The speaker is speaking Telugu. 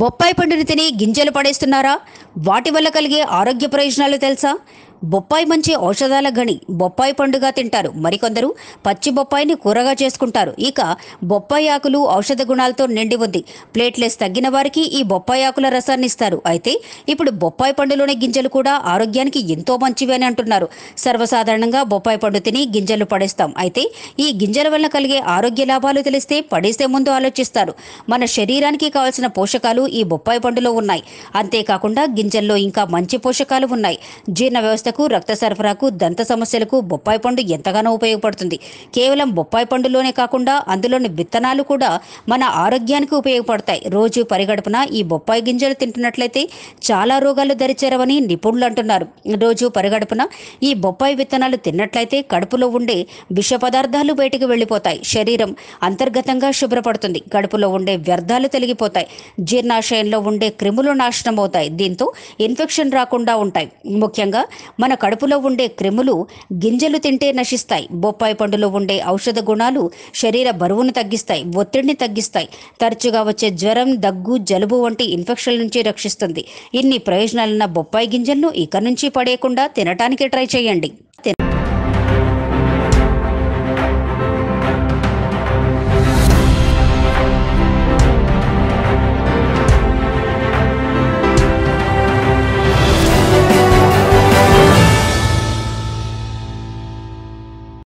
బొప్పాయి పండుని తిని గింజలు పడేస్తున్నారా? వాటి వల్ల కలిగే ఆరోగ్య ప్రయోజనాలు తెలుసా? బొప్పాయి మంచి ఔషధాల గణి. బొప్పాయి పండుగా తింటారు. మరికొందరు పచ్చి బొప్పాయిని కూరగా చేసుకుంటారు. ఇక బొప్పాయి ఆకులు ఔషధ గుణాలతో నిండి ఉంది. ప్లేట్లెస్ తగ్గిన వారికి ఈ బొప్పాయి ఆకుల రసాన్ని ఇస్తారు. అయితే ఇప్పుడు బొప్పాయి పండులోని గింజలు కూడా ఆరోగ్యానికి ఎంతో మంచివి అని అంటున్నారు. సర్వసాధారణంగా బొప్పాయి పండు తిని గింజలు పడేస్తాం. అయితే ఈ గింజల వల్ల కలిగే ఆరోగ్య లాభాలు తెలిస్తే పడేసే ముందు ఆలోచిస్తారు. మన శరీరానికి కావాల్సిన పోషకాలు ఈ బొప్పాయి పండులో ఉన్నాయి. అంతేకాకుండా గింజల్లో ఇంకా మంచి పోషకాలు ఉన్నాయి. జీర్ణ వ్యవస్థ వ్యవస్థకు రక్త సరఫరాకు దంత సమస్యలకు బొప్పాయి పండు ఎంతగానో ఉపయోగపడుతుంది. కేవలం బొప్పాయి పండులోనే కాకుండా అందులోని విత్తనాలు కూడా మన ఆరోగ్యానికి ఉపయోగపడతాయి. రోజు పరిగడుపున ఈ బొప్పాయి గింజలు తింటున్నట్లయితే చాలా రోగాలు దరిచేరవని నిపుణులు అంటున్నారు. రోజు పరిగడుపున ఈ బొప్పాయి విత్తనాలు తిన్నట్లయితే కడుపులో ఉండే విష పదార్థాలు బయటికి వెళ్ళిపోతాయి. శరీరం అంతర్గతంగా శుభ్రపడుతుంది. కడుపులో ఉండే వ్యర్థాలు తొలగిపోతాయి. జీర్ణాశయంలో ఉండే క్రిములు నాశనం అవుతాయి దీంతో ఇన్ఫెక్షన్ రాకుండా ఉంటాయి. ముఖ్యంగా మన కడుపులో ఉండే క్రిములు గింజలు తింటే నశిస్తాయి. బొప్పాయి పండులో ఉండే ఔషధ గుణాలు శరీర బరువును తగ్గిస్తాయి ఒత్తిడిని తగ్గిస్తాయి. తరచుగా వచ్చే జ్వరం దగ్గు జలుబు వంటి ఇన్ఫెక్షన్ల నుంచి రక్షిస్తుంది. ఇన్ని ప్రయోజనాలున్న బొప్పాయి గింజలను ఇక నుంచి పడేయకుండా తినటానికి ట్రై చేయండి. తిన-